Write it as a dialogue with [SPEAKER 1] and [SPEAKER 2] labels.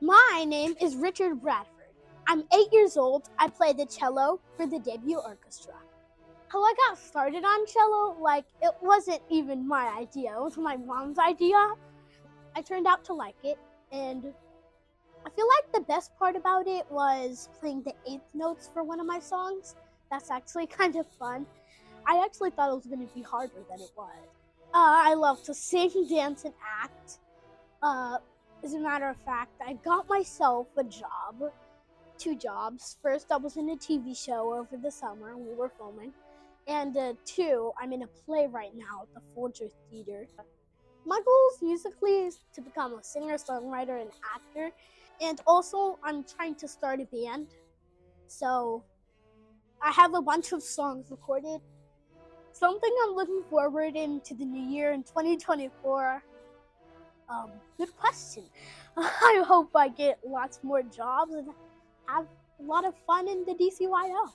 [SPEAKER 1] My name is Richard Bradford. I'm eight years old. I play the cello for the debut orchestra. How I got started on cello, like, it wasn't even my idea, it was my mom's idea. I turned out to like it, and I feel like the best part about it was playing the eighth notes for one of my songs. That's actually kind of fun. I actually thought it was going to be harder than it was. Uh, I love to sing, dance, and act. Uh, as a matter of fact, I got myself a job, two jobs. First, I was in a TV show over the summer, we were filming. And uh, two, I'm in a play right now at the Folger Theater. My goals musically is to become a singer, songwriter, and actor. And also, I'm trying to start a band. So, I have a bunch of songs recorded. Something I'm looking forward into the new year in 2024. Um, good question. I hope I get lots more jobs and have a lot of fun in the DCYO.